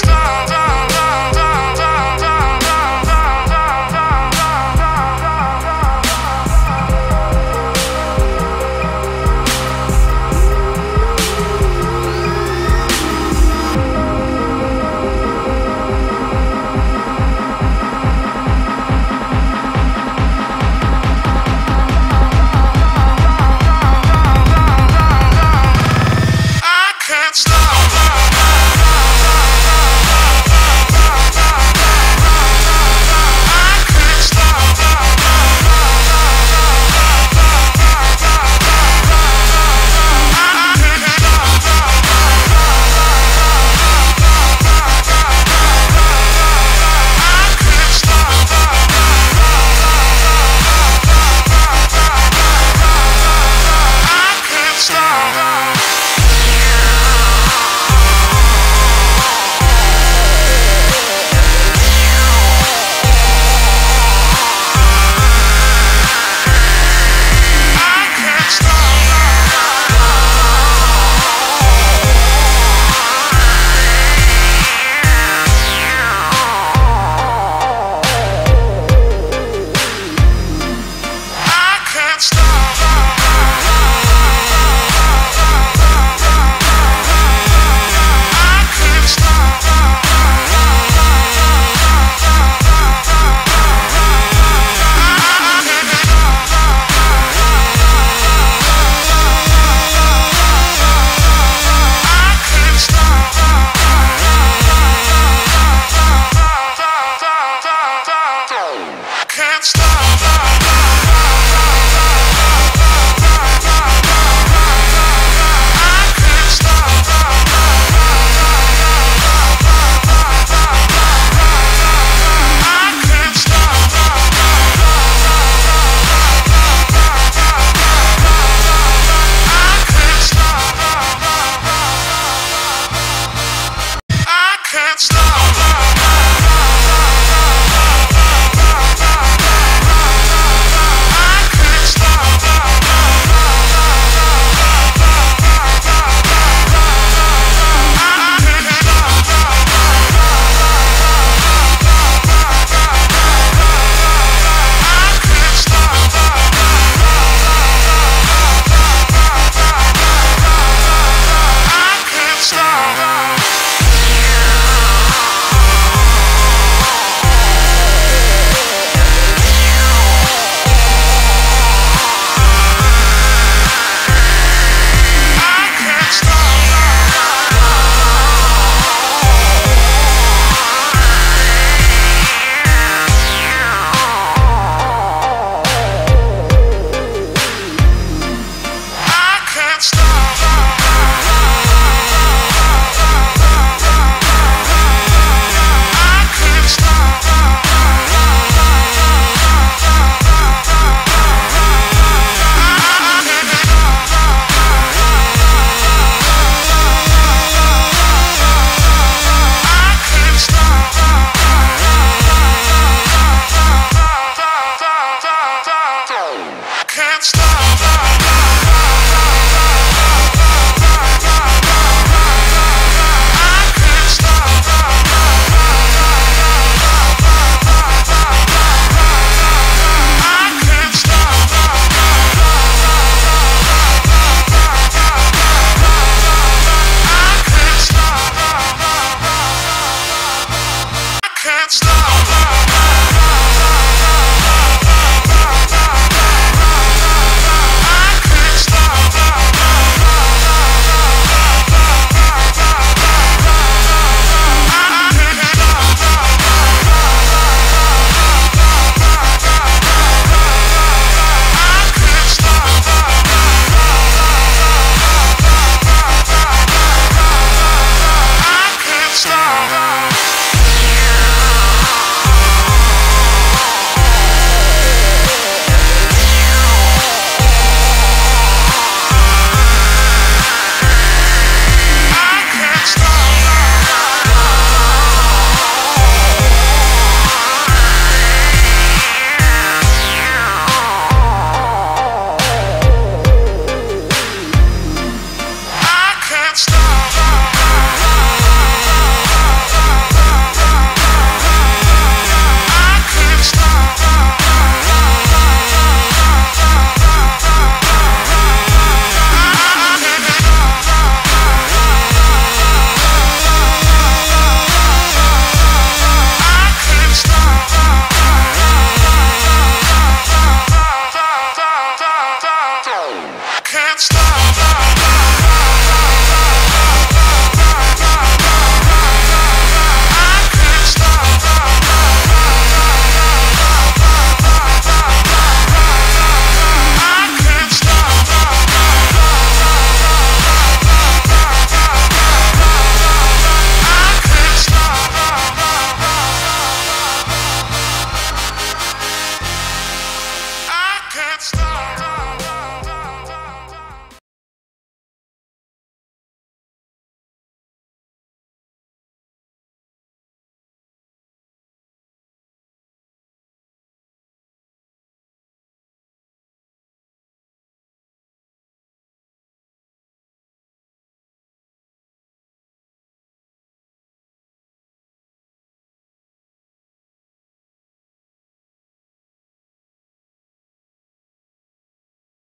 stars.